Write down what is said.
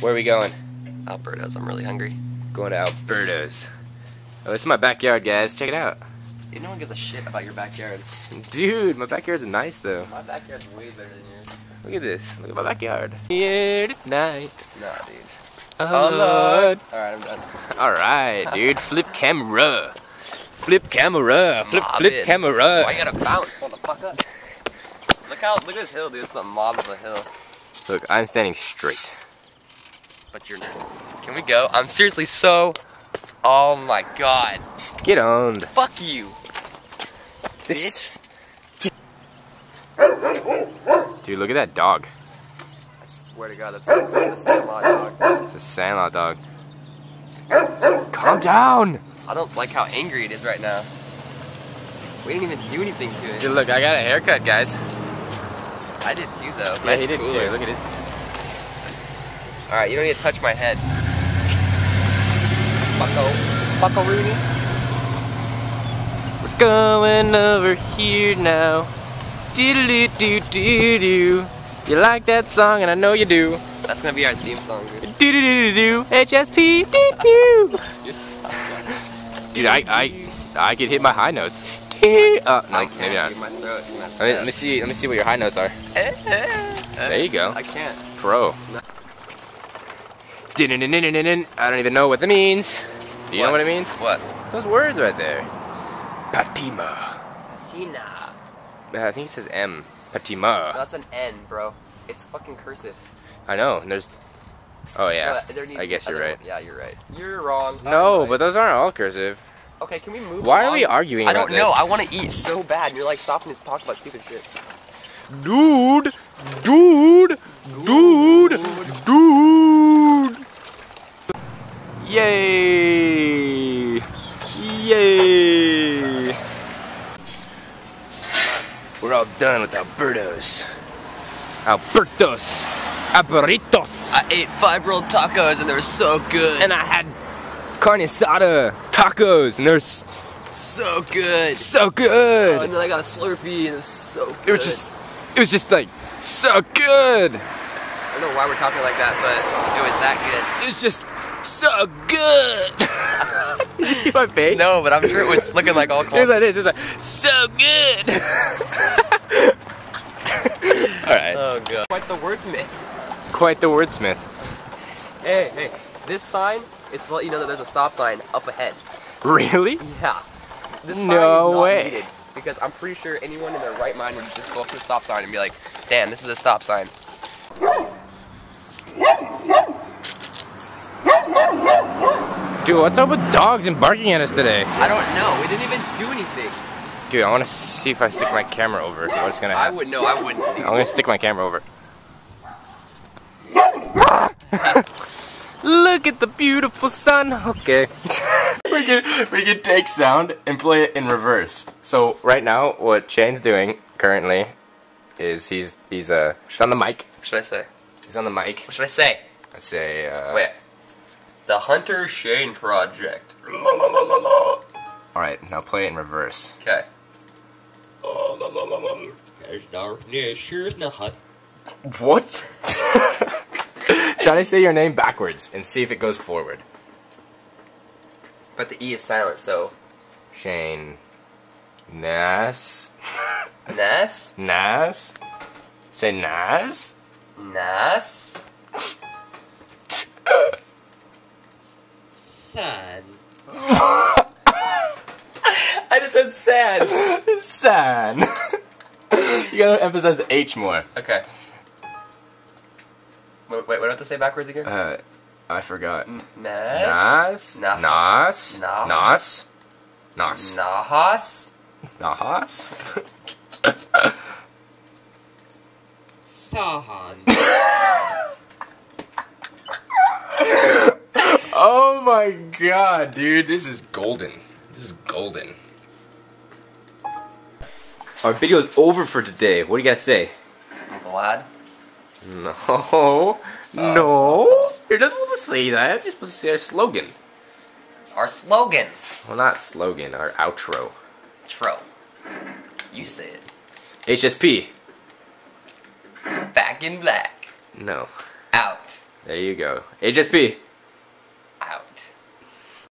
Where are we going? Alberto's, I'm really hungry. Going to Alberto's. Oh, this is my backyard, guys. Check it out. Dude, no one gives a shit about your backyard. Dude, my backyard's nice, though. My backyard's way better than yours. Look at this. Look at my backyard. Here tonight. Nah, dude. Oh, Lord. Alright, I'm done. Alright, dude. Flip camera. Flip camera. Flip, flip camera. Why you gotta bounce? Hold the fuck up. Look how, look at this hill, dude. It's the mob of the hill. Look, I'm standing straight. But you're not. Can we go? I'm seriously so. Oh my god. Get owned. Fuck you. This... Dude, look at that dog. I swear to god, that's that's the Sandlot dog. It's a Sandlot dog. Calm down. I don't like how angry it is right now. We didn't even do anything to it. Dude, look, I got a haircut, guys. I did too, though. Yeah, Mine's he did cooler. too. Look at this. Alright, you don't need to touch my head. Bucko. Bucko Rooney. We're going over here now. Doodle doo doo doo. You like that song, and I know you do. That's gonna be our theme song, dude. Doo doo doo doo. HSP. Doo doo. Yes. Dude, I I I could hit my high notes. Uh, no, I maybe can't, not. my throat Let me, let me see. Let me see what your high notes are. Eh, eh, eh. There you go. I can't. Pro. I don't even know what that means. Do you know What? what it means? What? Those words right there. Patima. Tina. Uh, I think it says M. Patima. That's an N, bro. It's fucking cursive. I know. and There's. Oh yeah. But there need I guess you're other- right. Yeah, you're right. You're wrong. No, right. but those aren't all cursive. Okay, can we move Why are we arguing I about don't know. this? I want to eat so bad. And you're like stopping to talk about stupid shit. Dude, dude, dude, dude. Yay! Yay! We're all done with Alberto's. Alberto's. Albertitos. I ate five rolled tacos and they were so good. And I had carne asada tacos, and they're so good. so Oh, good. and then I got a Slurpee and it was so good. It was just, it was just like so good. I don't know why we're talking like that, but it was that good. It's just so good. Did you see my face? No, but I'm sure it was looking like all It was calm. like this. It was like so good. All right. Oh god. Quite the wordsmith. Quite the wordsmith. Hey, hey. This sign is to let you know that there's a stop sign up ahead. Really? Yeah. This sign No is not way. needed because I'm pretty sure anyone in their right mind would just go up to the stop sign and be like, "Damn, this is a stop sign." Dude, what's up with dogs and barking at us today? I don't know. We didn't even do anything. Dude, I want to see if I stick my camera over. What's gonna happen. I would know. I wouldn't. I'm gonna stick my camera over. Look at the beautiful sun. Okay. we can we can take sound and play it in reverse. So right now, what Shane's doing currently is he's he's uh he's on the mic. What should I say? He's on the mic. What should I say? I say uh, Wait. The Hunter Shane Project. All right, now play it in reverse. Okay. What? Try to say your name backwards and see if it goes forward. But the E is silent, so Shane. Nas. Nas, Nas. Say Nas. Nas, San. I just said sad. San. you gotta emphasize the H more. Okay. Wait, wait, what do I have to say backwards again? Uh, I forgot. Nas, Nas. Nah. Nas. Nas. Nas. Nas. Nahas, Nahas. Sahan. Oh my god, dude, this is golden. This is golden. Our video is over for today. What do you guys say? I'm glad. No. No. You're not supposed to say that. You're supposed to say our slogan. Our slogan. Well, not slogan, our outro. Tro. You say it. HSP. Back in black. No. Out. There you go. HSP.